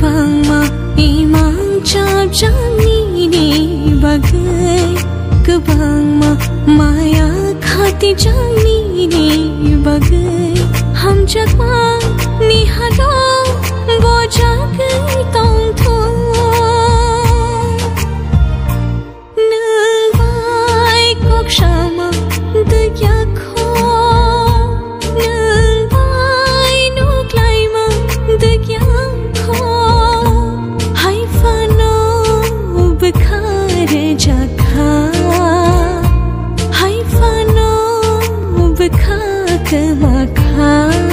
bangma imang cha jani ni bagai ke bangma maya khati jani ni. 怎么看？